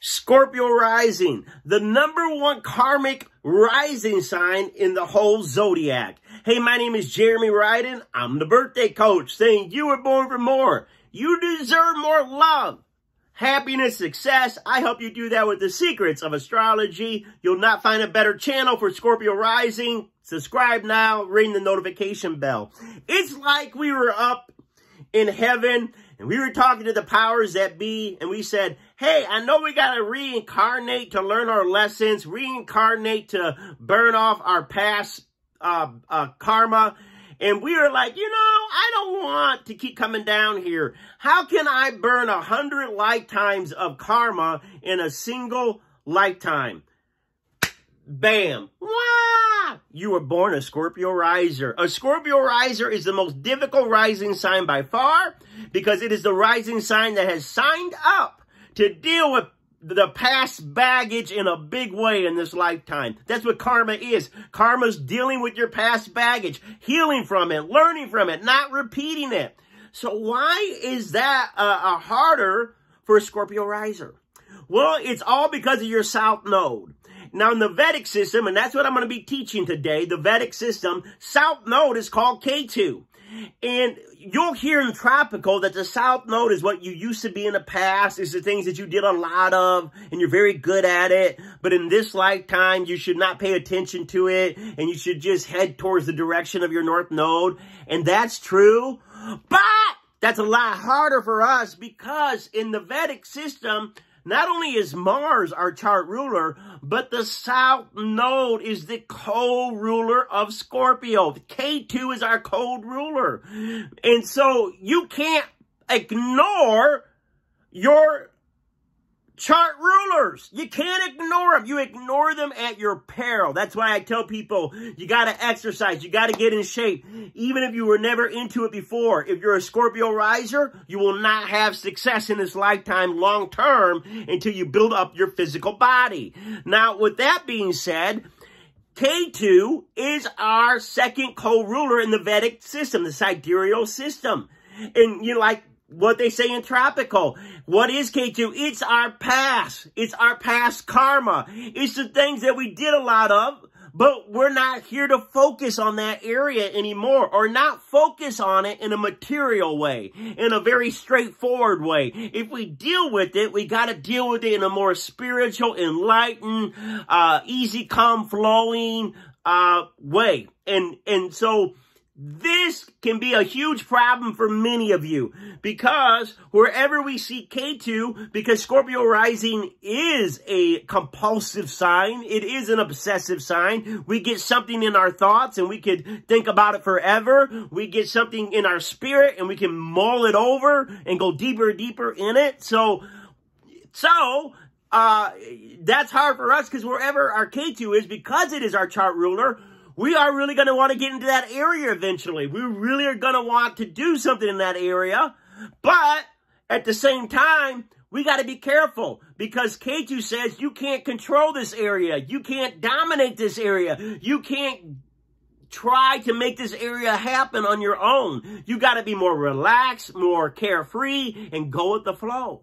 Scorpio rising, the number one karmic rising sign in the whole zodiac. Hey, my name is Jeremy Ryden. I'm the birthday coach saying you were born for more. You deserve more love, happiness, success. I help you do that with the secrets of astrology. You'll not find a better channel for Scorpio rising. Subscribe now, ring the notification bell. It's like we were up in heaven and we were talking to the powers that be and we said, hey, I know we got to reincarnate to learn our lessons, reincarnate to burn off our past uh, uh, karma. And we are like, you know, I don't want to keep coming down here. How can I burn a hundred lifetimes of karma in a single lifetime? Bam. Wah! You were born a Scorpio riser. A Scorpio riser is the most difficult rising sign by far because it is the rising sign that has signed up to deal with the past baggage in a big way in this lifetime. That's what karma is. Karma's dealing with your past baggage, healing from it, learning from it, not repeating it. So why is that uh, harder for a Scorpio riser? Well, it's all because of your south node. Now, in the Vedic system, and that's what I'm going to be teaching today, the Vedic system, south node is called Ketu. And you'll hear in tropical that the south node is what you used to be in the past. It's the things that you did a lot of and you're very good at it. But in this lifetime, you should not pay attention to it and you should just head towards the direction of your north node. And that's true. But that's a lot harder for us because in the Vedic system, not only is Mars our chart ruler, but the South Node is the co-ruler of Scorpio. Ketu is our co-ruler. And so you can't ignore your chart rulers. You can't ignore them. You ignore them at your peril. That's why I tell people you got to exercise. You got to get in shape. Even if you were never into it before. If you're a Scorpio riser, you will not have success in this lifetime long term until you build up your physical body. Now, with that being said, Ketu is our second co-ruler in the Vedic system, the sidereal system. And, you know, like what they say in tropical. What is Ketu? It's our past. It's our past karma. It's the things that we did a lot of, but we're not here to focus on that area anymore or not focus on it in a material way, in a very straightforward way. If we deal with it, we got to deal with it in a more spiritual, enlightened, uh, easy, calm, flowing, uh, way. And, and so, this can be a huge problem for many of you because wherever we see Ketu, because Scorpio rising is a compulsive sign, it is an obsessive sign. We get something in our thoughts and we could think about it forever. We get something in our spirit and we can mull it over and go deeper and deeper in it. So, so, uh, that's hard for us because wherever our Ketu is, because it is our chart ruler, we are really going to want to get into that area eventually. We really are going to want to do something in that area. But at the same time, we got to be careful because Ketu says you can't control this area. You can't dominate this area. You can't try to make this area happen on your own. You got to be more relaxed, more carefree, and go with the flow.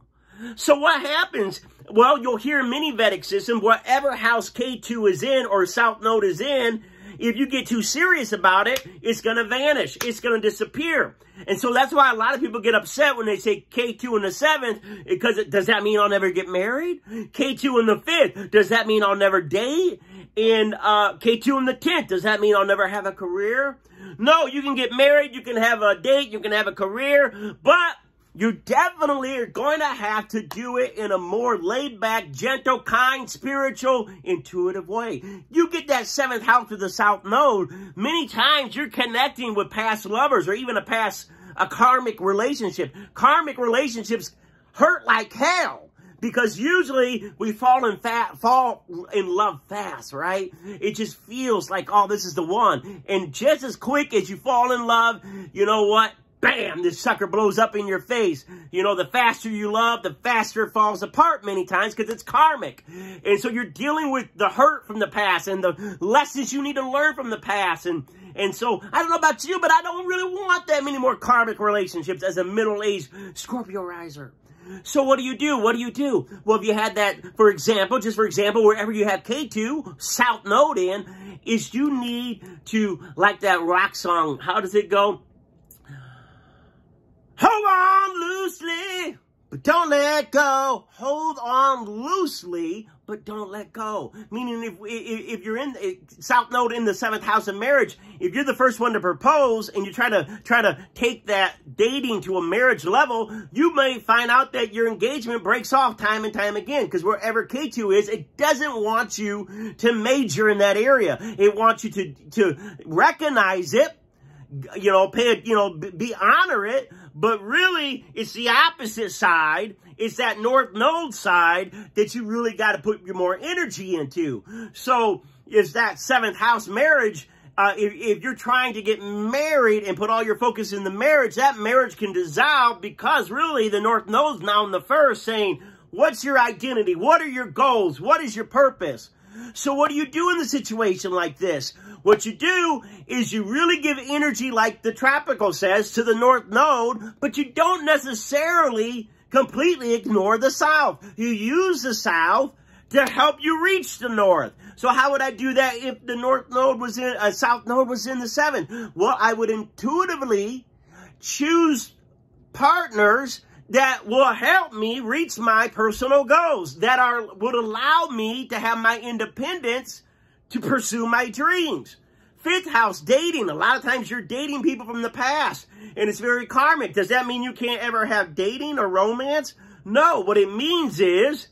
So what happens? Well, you'll hear many Vedic systems, whatever house Ketu is in or South Node is in, if you get too serious about it, it's going to vanish. It's going to disappear. And so that's why a lot of people get upset when they say Ketu in the seventh, because it, does that mean I'll never get married? Ketu in the fifth, does that mean I'll never date? And uh, Ketu in the tenth, does that mean I'll never have a career? No, you can get married, you can have a date, you can have a career, but you definitely are going to have to do it in a more laid back, gentle, kind, spiritual, intuitive way. You get that seventh house of the south node, many times you're connecting with past lovers or even a past, a karmic relationship. Karmic relationships hurt like hell because usually we fall in fall in love fast, right? It just feels like, oh, this is the one. And just as quick as you fall in love, you know what? Bam, this sucker blows up in your face. You know, the faster you love, the faster it falls apart many times because it's karmic. And so you're dealing with the hurt from the past and the lessons you need to learn from the past. And, and so, I don't know about you, but I don't really want that many more karmic relationships as a middle-aged Scorpio riser. So what do you do? What do you do? Well, if you had that, for example, just for example, wherever you have Ketu, South Node in, is you need to, like that rock song, how does it go? Hold on loosely, but don't let go. Hold on loosely, but don't let go. Meaning if, if, if you're in South Node in the seventh house of marriage, if you're the first one to propose and you try to try to take that dating to a marriage level, you may find out that your engagement breaks off time and time again because wherever Ketu is, it doesn't want you to major in that area. It wants you to, to recognize it, you know, pay it, you know, be honor it, but really it's the opposite side. It's that north node side that you really got to put your more energy into. So is that seventh house marriage. Uh, if, if you're trying to get married and put all your focus in the marriage, that marriage can dissolve because really the north node's now in the first saying, what's your identity? What are your goals? What is your purpose? So what do you do in a situation like this? What you do is you really give energy, like the tropical says, to the north node, but you don't necessarily completely ignore the south. You use the south to help you reach the north. So how would I do that if the north node was in, uh, south node was in the seven? Well, I would intuitively choose partners that will help me reach my personal goals, that are would allow me to have my independence to pursue my dreams. Fifth house, dating. A lot of times you're dating people from the past, and it's very karmic. Does that mean you can't ever have dating or romance? No, what it means is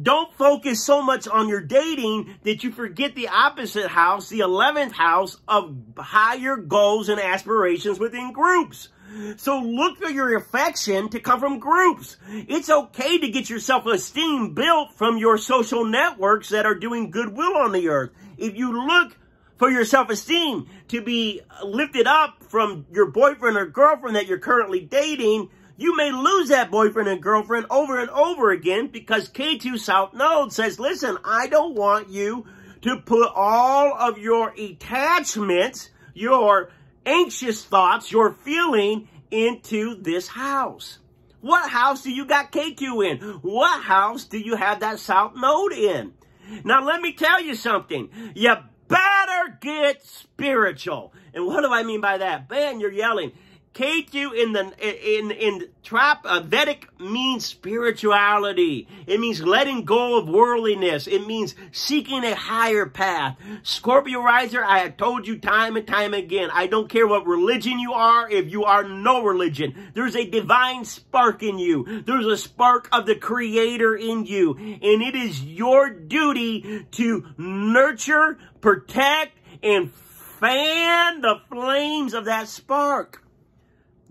don't focus so much on your dating that you forget the opposite house, the 11th house of higher goals and aspirations within groups. So look for your affection to come from groups. It's okay to get your self-esteem built from your social networks that are doing goodwill on the earth. If you look for your self-esteem to be lifted up from your boyfriend or girlfriend that you're currently dating, you may lose that boyfriend and girlfriend over and over again because Ketu South Node says, listen, I don't want you to put all of your attachments, your anxious thoughts, your feeling into this house. What house do you got Ketu in? What house do you have that South Node in? Now, let me tell you something. You better get spiritual. And what do I mean by that? Man, you're yelling. Ketu in the in in trap uh, Vedic means spirituality. It means letting go of worldliness. It means seeking a higher path. Scorpio riser, I have told you time and time again. I don't care what religion you are. If you are no religion, there's a divine spark in you. There's a spark of the Creator in you, and it is your duty to nurture, protect, and fan the flames of that spark.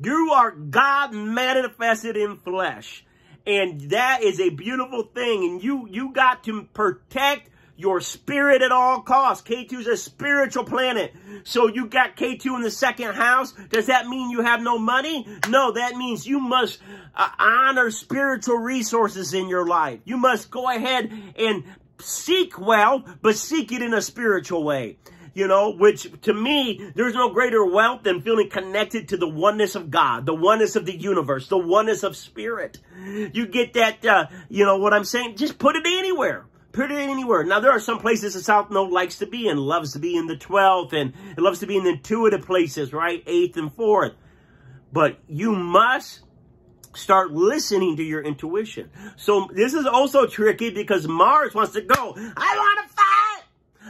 You are God manifested in flesh. And that is a beautiful thing. And you, you got to protect your spirit at all costs. Ketu is a spiritual planet. So you got Ketu in the second house. Does that mean you have no money? No, that means you must uh, honor spiritual resources in your life. You must go ahead and seek wealth, but seek it in a spiritual way you know, which to me, there's no greater wealth than feeling connected to the oneness of God, the oneness of the universe, the oneness of spirit. You get that, uh, you know what I'm saying? Just put it anywhere. Put it anywhere. Now, there are some places the South Node likes to be and loves to be in the 12th, and it loves to be in the intuitive places, right? 8th and 4th. But you must start listening to your intuition. So this is also tricky because Mars wants to go, I want to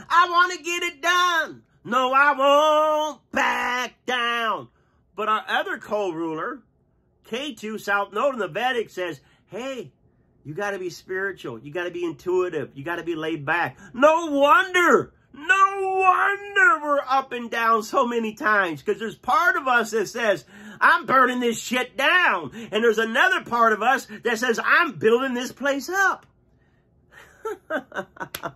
I want to get it done. No, I won't back down. But our other co-ruler, Ketu South Node in the Vedic says, hey, you got to be spiritual. You got to be intuitive. You got to be laid back. No wonder. No wonder we're up and down so many times because there's part of us that says, I'm burning this shit down. And there's another part of us that says, I'm building this place up.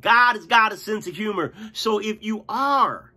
God has got a sense of humor. So if you are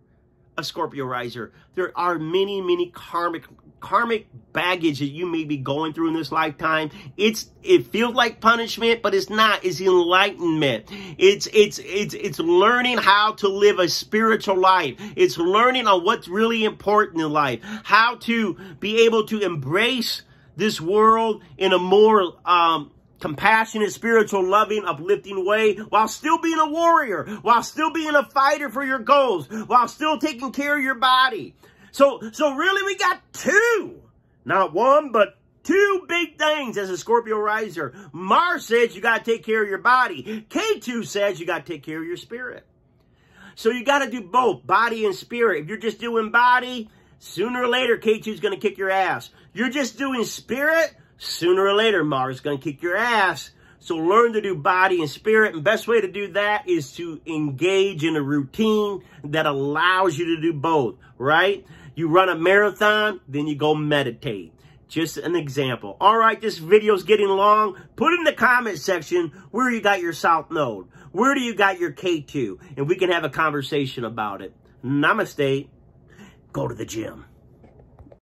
a Scorpio riser, there are many, many karmic karmic baggage that you may be going through in this lifetime. It's it feels like punishment, but it's not. It's enlightenment. It's it's it's it's learning how to live a spiritual life. It's learning on what's really important in life. How to be able to embrace this world in a more um, compassionate, spiritual, loving, uplifting way while still being a warrior, while still being a fighter for your goals, while still taking care of your body. So, so really we got two, not one, but two big things as a Scorpio riser. Mars says you got to take care of your body. Ketu says you got to take care of your spirit. So you got to do both, body and spirit. If you're just doing body, sooner or later, Ketu is going to kick your ass. You're just doing spirit, sooner or later, Mars is going to kick your ass. So learn to do body and spirit. And best way to do that is to engage in a routine that allows you to do both, right? You run a marathon, then you go meditate. Just an example. All right, this video's getting long. Put in the comment section where you got your South Node. Where do you got your Ketu? And we can have a conversation about it. Namaste. Go to the gym.